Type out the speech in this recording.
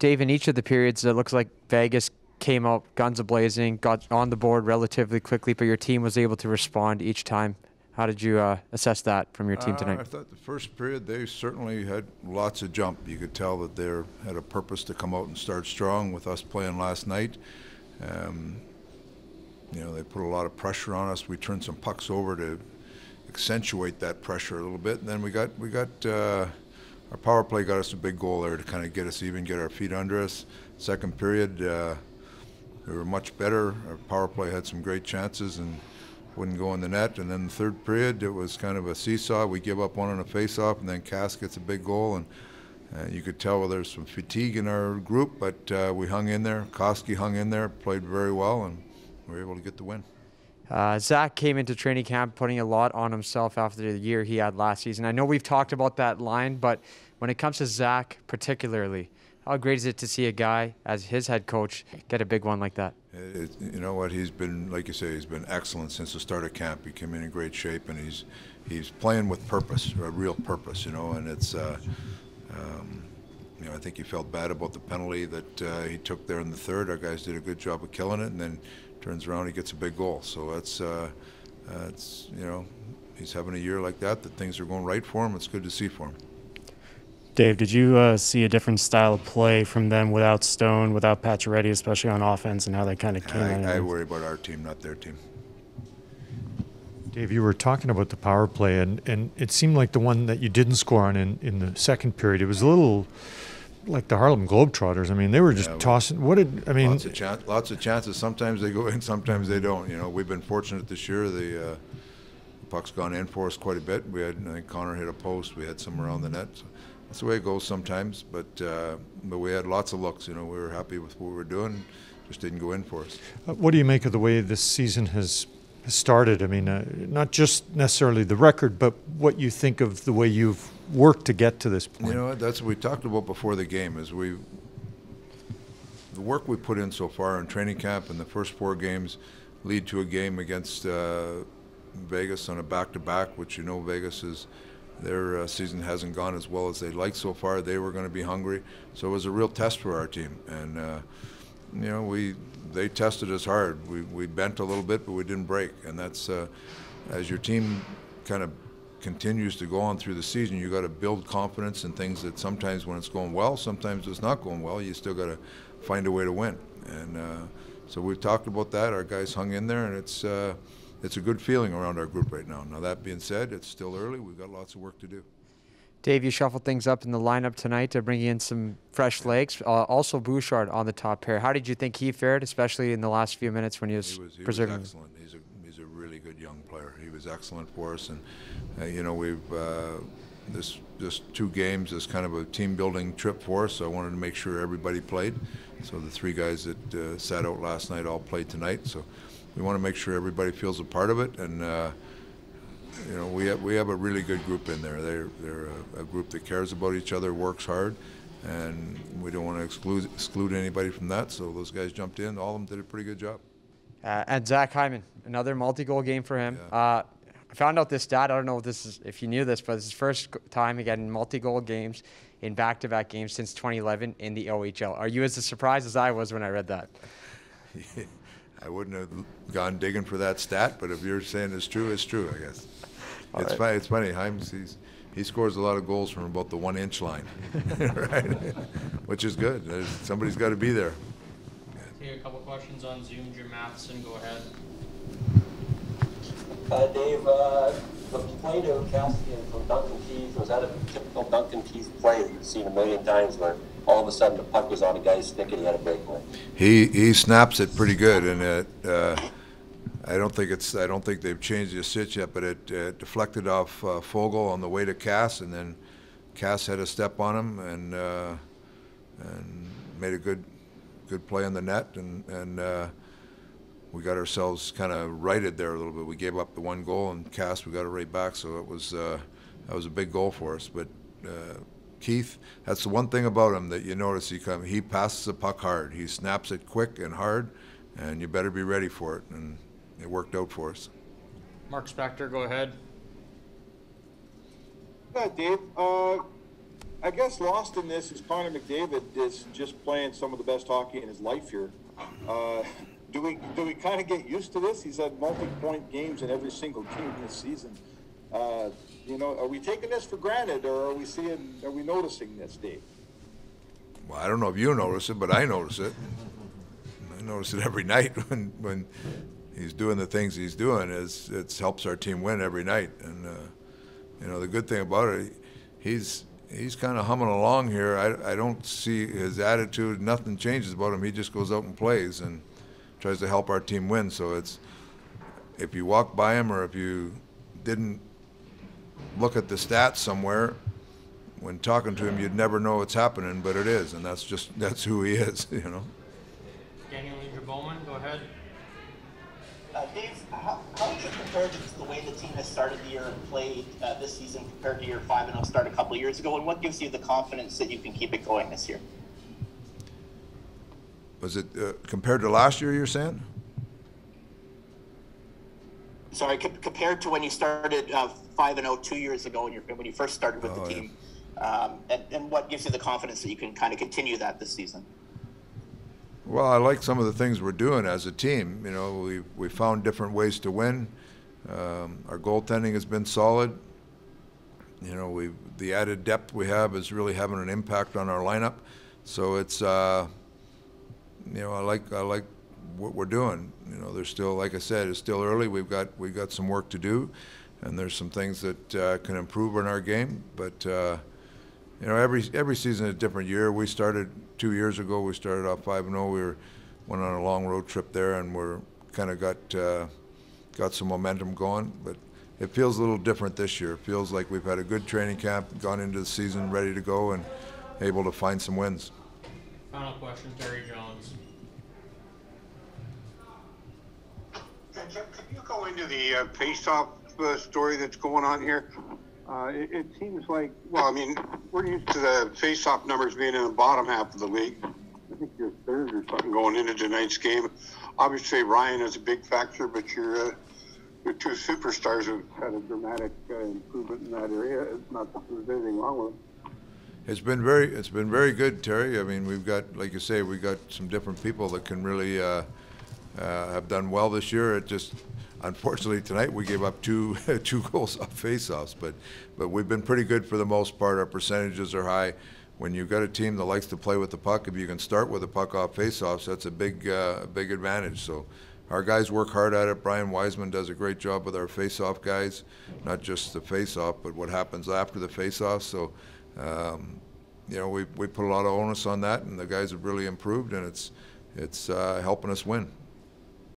Dave, in each of the periods, it looks like Vegas came out guns a blazing, got on the board relatively quickly, but your team was able to respond each time. How did you uh, assess that from your team tonight? Uh, I thought the first period they certainly had lots of jump. You could tell that they had a purpose to come out and start strong with us playing last night. Um, you know, they put a lot of pressure on us. We turned some pucks over to accentuate that pressure a little bit, and then we got we got uh, our power play got us a big goal there to kind of get us even, get our feet under us. Second period, uh, we were much better. Our power play had some great chances and wouldn't go in the net. And then the third period, it was kind of a seesaw. We give up one on a face-off, and then Kass gets a big goal, and uh, you could tell well, there's some fatigue in our group, but uh, we hung in there. Koski hung in there, played very well, and we were able to get the win. Uh, Zach came into training camp putting a lot on himself after the year he had last season. I know we've talked about that line, but when it comes to Zach particularly, how great is it to see a guy as his head coach get a big one like that? It, you know what? He's been, like you say, he's been excellent since the start of camp. He came in in great shape, and he's he's playing with purpose, a real purpose, you know. And it's, uh, um, you know, I think he felt bad about the penalty that uh, he took there in the third. Our guys did a good job of killing it, and then turns around, he gets a big goal. So that's, uh, that's you know, he's having a year like that. That things are going right for him. It's good to see for him. Dave, did you uh, see a different style of play from them without Stone, without Pacioretty, especially on offense, and how they kind of came I, in? I worry about our team, not their team. Dave, you were talking about the power play, and, and it seemed like the one that you didn't score on in, in the second period, it was a little like the Harlem Globetrotters. I mean, they were just Yeah, tossing. What did I mean? Lots of, chan- lots of chances. Sometimes they go in, sometimes they don't. You know, we've been fortunate this year. The uh, puck's gone in for us quite a bit. We had, I think Connor hit a post. We had some around the net. So that's the way it goes sometimes. But uh, but we had lots of looks. You know, we were happy with what we were doing. Just didn't go in for us. Uh, What do you make of the way this season has has started? I mean, uh, not just necessarily the record, but what you think of the way you've worked to get to this point. You know, that's what we talked about before the game. Is we the work we put in so far in training camp and the first four games lead to a game against uh, Vegas on a back-to-back, which you know Vegas is their uh, season hasn't gone as well as they'd like so far. They were going to be hungry, so it was a real test for our team. And uh, you know, we they tested us hard. We we bent a little bit, but we didn't break. And that's uh, as your team kind of continues to go on through the season, you got to build confidence in things that sometimes when it's going well, sometimes it's not going well. You still got to find a way to win. And uh, so we've talked about that. Our guys hung in there, and it's uh, it's a good feeling around our group right now. Now that being said, it's still early. We've got lots of work to do. Dave, you shuffled things up in the lineup tonight to bring in some fresh legs. Uh, also, Bouchard on the top pair. How did you think he fared, especially in the last few minutes when he was, He was, he was excellent. He's a he's a really good young player. He was excellent for us, and uh, you know we've uh, this this two games is kind of a team building trip for us. So I wanted to make sure everybody played. So the three guys that uh, sat out last night all played tonight. So we want to make sure everybody feels a part of it, and uh, you know we have we have a really good group in there. They're they're a, a group that cares about each other, works hard. And we don't want to exclude exclude anybody from that. So those guys jumped in. All of them did a pretty good job. Uh, and Zach Hyman, another multi-goal game for him. Uh, I found out this stat. I don't know if this is if you knew this, but it's his first time again in multi-goal games in back-to-back games since 2011 in the OHL. Are you as surprised as I was when I read that? I wouldn't have gone digging for that stat, but if you're saying it's true, it's true, I guess. it's right. funny. It's funny. Hymes, he's, he scores a lot of goals from about the one-inch line, right? Which is good. There's, somebody's got to be there. Take a couple questions on Zoom. Jim Matheson, go ahead. Uh, Dave, uh, the play to Kassian from Duncan Keith, was that a typical Duncan Keith play that you've seen a million times where all of a sudden the puck was on a guy's stick and he had a breakaway? He he snaps it pretty good, and it. Uh, I don't think it's. I don't think they've changed the stitch yet, but it, deflected off uh, Fogel on the way to Kass, and then Kass had a step on him and uh, and made a good good play on the net, and and uh, we got ourselves kind of righted there a little bit. We gave up the one goal, and Kass we got it right back, so it was uh, that was a big goal for us. But uh, Keith, that's the one thing about him that you notice. He come, he passes the puck hard. He snaps it quick and hard, and you better be ready for it. And it worked out for us. Mark Spector, go ahead. Yeah, Dave. Uh, I guess lost in this is Connor McDavid is just playing some of the best hockey in his life here. Uh, do we do we kind of get used to this? He's had multi-point games in every single game this season. Uh, you know, are we taking this for granted, or are we seeing? Are we noticing this, Dave? Well, I don't know if you notice it, but I notice it. I notice it every night when when he's doing the things he's doing. Is it helps our team win every night, and uh, you know the good thing about it, he's he's kind of humming along here. I, I don't see his attitude. Nothing changes about him. He just goes out and plays and tries to help our team win. So it's if you walk by him or if you didn't look at the stats somewhere when talking to him, you'd never know what's happening, but it is, and that's just that's who he is, you know. Daniel Nugent-Bowman, go ahead. Uh, Dave, how, how would you compare to the way the team has started the year and played uh, this season compared to your 5 and zero start a couple of years ago? And what gives you the confidence that you can keep it going this year? Was it uh, compared to last year? You're saying? Sorry, c- compared to when you started uh, 5 0 two years ago when, you when you first started with Oh, the yeah. team. Um, and, and what gives you the confidence that you can kind of continue that this season? Well, I like some of the things we're doing as a team. You know, we we found different ways to win. Um, our goaltending has been solid. You know, we the added depth we have is really having an impact on our lineup. So it's uh, you know I like I like what we're doing. You know, there's still like I said, it's still early. We've got we've got some work to do, and there's some things that uh, can improve in our game. But uh, you know, every every season is a different year. We started two years ago. We started off five and zero. We were went on a long road trip there, and we're kind of got uh, got some momentum going. But it feels a little different this year. It feels like we've had a good training camp, gone into the season ready to go, and able to find some wins. Final question, Terry Jones. Can can you go into the uh, face-off uh, story that's going on here? Uh, it, it seems like, well, I mean, we're used to the face-off numbers being in the bottom half of the league. I think you're third or something going into tonight's game. Obviously, Ryan is a big factor, but your uh, your two superstars have had a dramatic uh, improvement in that area. It's not that there's anything wrong with them. It's been very, it's been very good, Terry. I mean, we've got, like you say, we've got some different people that can really uh, uh, have done well this year. It just, unfortunately, tonight we gave up two two goals off faceoffs, but but we've been pretty good for the most part. Our percentages are high. When you've got a team that likes to play with the puck, if you can start with a puck off faceoffs, that's a big uh, big advantage. So. Our guys work hard at it. Brian Wiseman does a great job with our face-off guys, not just the face-off, but what happens after the face-off. So, um, you know, we, we put a lot of onus on that, and the guys have really improved, and it's it's uh, helping us win.